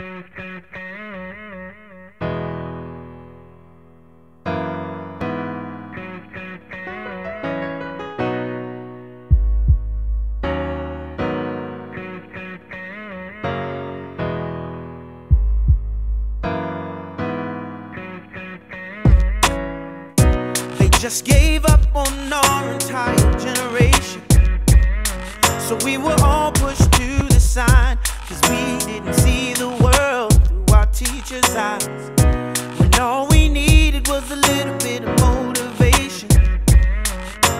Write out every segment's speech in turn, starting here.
They just gave up on our entire generation. So we were all pushed teacher's eyes. When all we needed was a little bit of motivation.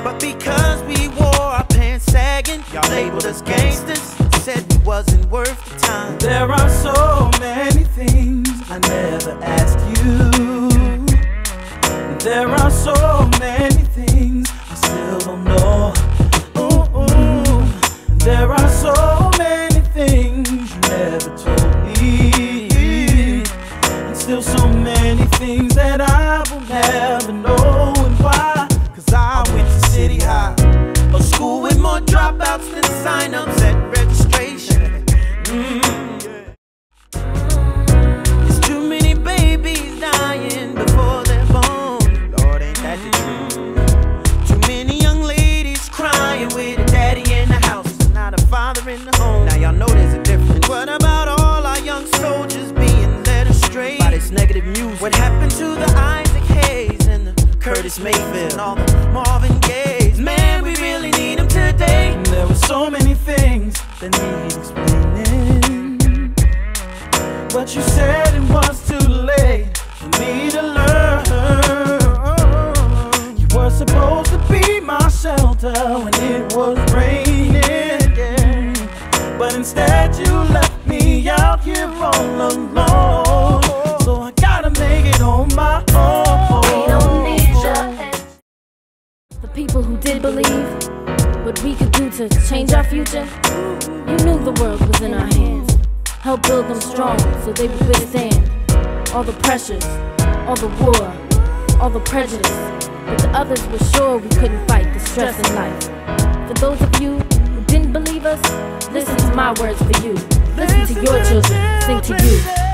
But because we wore our pants sagging, y'all labeled us gangsters, said we wasn't worth the time. There are so many things I never asked you. There are so many things still so many things that I will never know. And why? Cause I went to City High, a school with more dropouts than sign-ups at registration. Mm, yeah. There's too many babies dying before they're born. Lord, ain't that? Too many young ladies crying with a daddy in the house, not a father in the home. Curtis Mayfield and all the Marvin Gaye's? Man, we really need them today. And there were so many things that need explaining. But you said it was too late for me to learn. You were supposed to be my shelter when it was raining. But instead, you left me out here all alone. So I gotta make it on my own. Did believe what we could do to change our future, you knew the world was in our hands. Help build them strong so they would withstand all the pressures, all the war, all the prejudice. But the others were sure we couldn't fight the stress in life. For those of you who didn't believe us, listen to my words for you. Listen to your children sing to you.